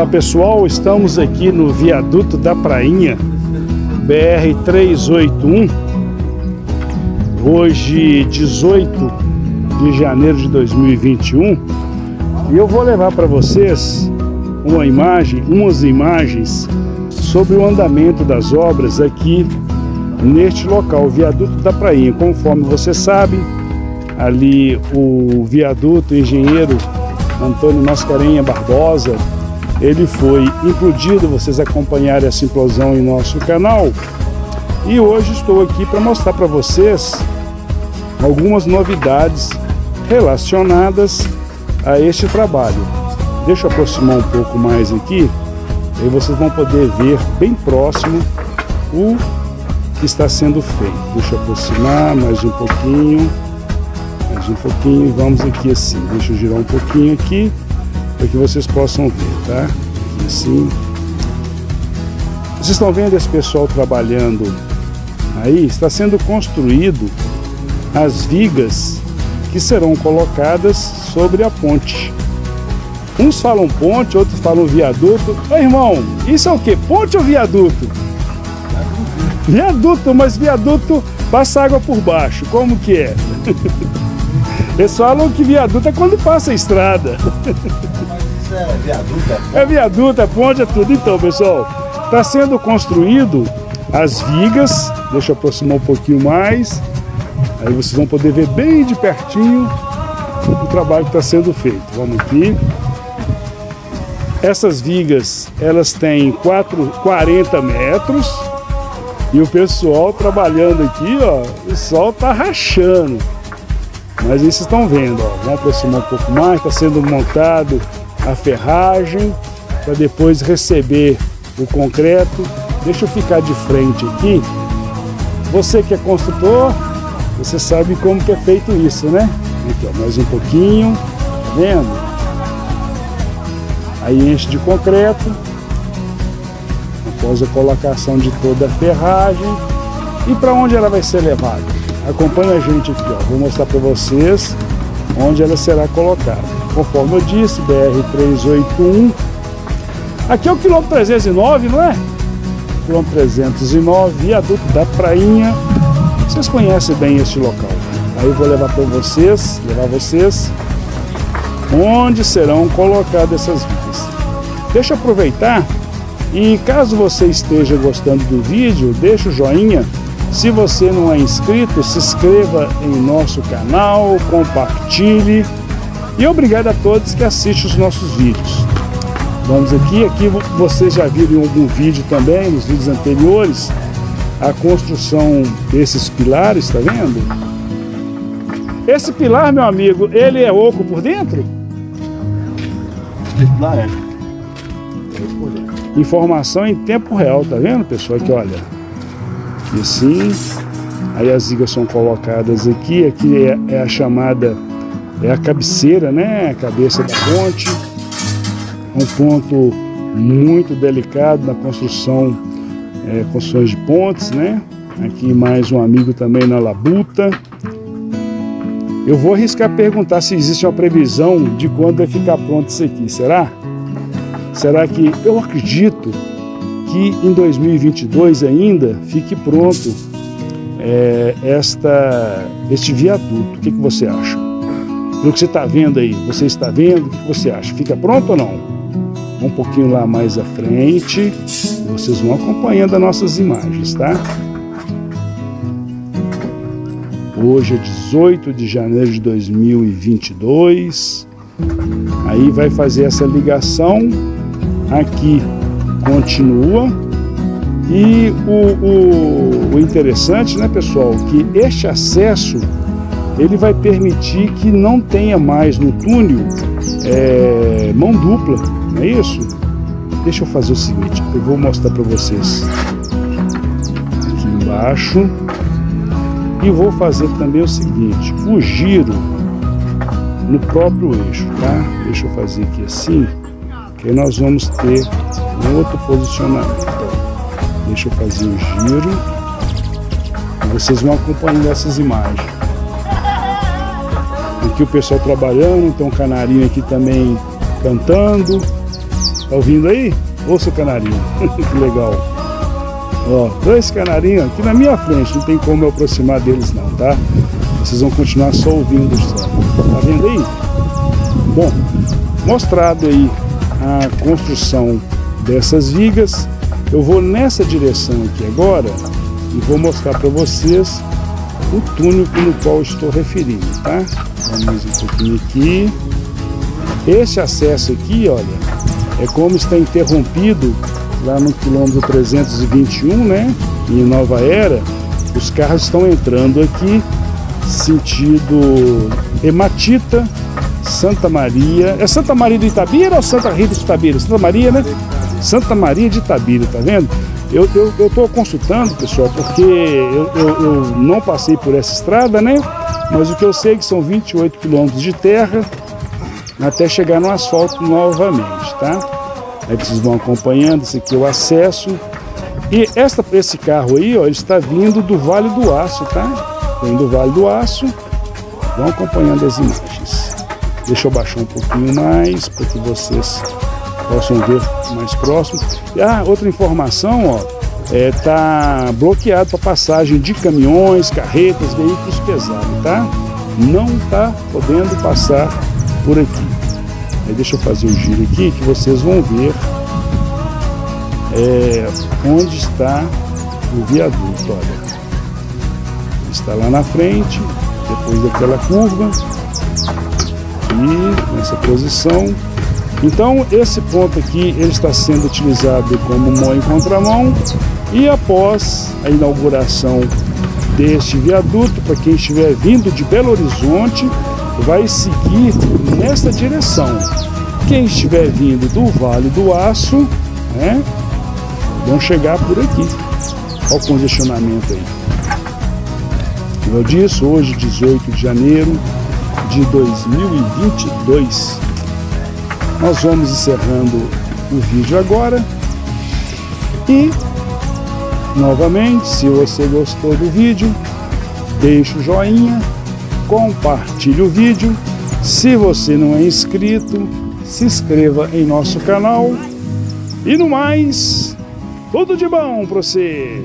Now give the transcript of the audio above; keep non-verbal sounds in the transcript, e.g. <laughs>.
Olá pessoal, estamos aqui no viaduto da Prainha BR 381 hoje 18 de janeiro de 2021 e eu vou levar para vocês uma imagem, umas imagens sobre o andamento das obras aqui neste local, o viaduto da Prainha. Conforme você sabe, ali o viaduto engenheiro Antônio Mascarenha Barbosa, ele foi implodido, vocês acompanharam essa implosão em nosso canal. E hoje estou aqui para mostrar para vocês algumas novidades relacionadas a este trabalho. Deixa eu aproximar um pouco mais aqui, aí vocês vão poder ver bem próximo o que está sendo feito. Deixa eu aproximar mais um pouquinho mais um pouquinho vamos aqui assim. Deixa eu girar um pouquinho aqui para que vocês possam ver, tá? Assim. Vocês estão vendo esse pessoal trabalhando aí? Está sendo construído as vigas que serão colocadas sobre a ponte. Uns falam ponte, outros falam viaduto. Ô irmão, isso é o que? Ponte ou viaduto? Viaduto, mas viaduto passa água por baixo. Como que é? <laughs> Eles falam que viaduto é quando passa a estrada. <laughs> É viaduto? É viaduto, é ponte, é tudo. Então, pessoal, está sendo construído as vigas. Deixa eu aproximar um pouquinho mais. Aí vocês vão poder ver bem de pertinho o trabalho que está sendo feito. Vamos aqui. Essas vigas, elas têm 4, 40 metros. E o pessoal trabalhando aqui, ó, o sol tá rachando. Mas vocês estão vendo, ó, vamos aproximar um pouco mais, está sendo montado a ferragem para depois receber o concreto. Deixa eu ficar de frente aqui. Você que é construtor, você sabe como que é feito isso, né? Ó, mais um pouquinho, tá vendo? Aí enche de concreto, após a colocação de toda a ferragem. E para onde ela vai ser levada? Acompanhe a gente aqui, ó. Vou mostrar para vocês onde ela será colocada. Conforme eu disse, BR-381. Aqui é o quilômetro 309, não é? Quilômetro 309, viaduto da Prainha. Vocês conhecem bem este local. Aí eu vou levar para vocês, levar vocês onde serão colocadas essas vias. Deixa eu aproveitar e caso você esteja gostando do vídeo, deixa o joinha se você não é inscrito, se inscreva em nosso canal, compartilhe e obrigado a todos que assistem os nossos vídeos. Vamos aqui, aqui vocês já viram em algum vídeo também, nos vídeos anteriores, a construção desses pilares, tá vendo? Esse pilar, meu amigo, ele é oco por dentro? Esse pilar é. Informação em tempo real, tá vendo, pessoal? Aqui, olha. E assim, aí as vigas são colocadas aqui, aqui é, é, a chamada, é a cabeceira, né? A cabeça da ponte. Um ponto muito delicado na construção, é, construções de pontes, né? Aqui mais um amigo também na labuta. Eu vou arriscar perguntar se existe uma previsão de quando vai ficar pronto isso aqui, será? Será que eu acredito que em 2022 ainda fique pronto é, esta, este viaduto. O que, que você acha? Pelo que você está vendo aí, você está vendo, o que você acha? Fica pronto ou não? Um pouquinho lá mais à frente, vocês vão acompanhando as nossas imagens, tá? Hoje é 18 de janeiro de 2022. Aí vai fazer essa ligação aqui continua. E o, o, o interessante, né, pessoal, que este acesso ele vai permitir que não tenha mais no túnel é, mão dupla, não é isso? Deixa eu fazer o seguinte, eu vou mostrar para vocês aqui embaixo e vou fazer também o seguinte, o giro no próprio eixo, tá? Deixa eu fazer aqui assim, que nós vamos ter um outro posicionamento. Deixa eu fazer o giro e vocês vão acompanhando essas imagens. Aqui o pessoal trabalhando, tem um canarinho aqui também cantando. Tá ouvindo aí? Ouça o canarinho. <laughs> que legal. Ó, dois canarinhos aqui na minha frente, não tem como eu aproximar deles não, tá? Vocês vão continuar só ouvindo só. Tá vendo aí? Bom, mostrado aí a construção dessas vigas, eu vou nessa direção aqui agora e vou mostrar para vocês o túnel no qual estou referindo, tá? Vamos um pouquinho aqui. Esse acesso aqui, olha, é como está interrompido lá no quilômetro 321, né? Em Nova Era, os carros estão entrando aqui sentido Hematita, Santa Maria. É Santa Maria de Itabira ou Santa Rita de Itabira? Santa Maria, né? Santa Maria de Itabira, tá vendo? Eu estou consultando, pessoal, porque eu, eu, eu, não passei por essa estrada, né? Mas o que eu sei é que são 28 quilômetros de terra até chegar no asfalto novamente, tá? Aí vocês vão acompanhando, esse aqui é o acesso. E esta, esse carro aí, ó, ele está vindo do Vale do Aço, tá? Vem do Vale do Aço. Vão acompanhando as imagens. Deixa eu baixar um pouquinho mais para que vocês possam ver mais próximo. Ah, outra informação, ó, é, tá bloqueado para passagem de caminhões, carretas, veículos pesados, tá? Não tá podendo passar por aqui. Aí deixa eu fazer o giro aqui que vocês vão ver é, onde está o viaduto, olha. Está lá na frente, depois daquela curva e nessa posição então esse ponto aqui ele está sendo utilizado como mão em contramão e após a inauguração deste viaduto, para quem estiver vindo de Belo Horizonte, vai seguir nesta direção. Quem estiver vindo do Vale do Aço, né, vão chegar por aqui. Olha o congestionamento aí. Como eu disse, hoje, 18 de janeiro de 2022. Nós vamos encerrando o vídeo agora. E, novamente, se você gostou do vídeo, deixe o joinha, compartilhe o vídeo. Se você não é inscrito, se inscreva em nosso canal. E no mais, tudo de bom para você!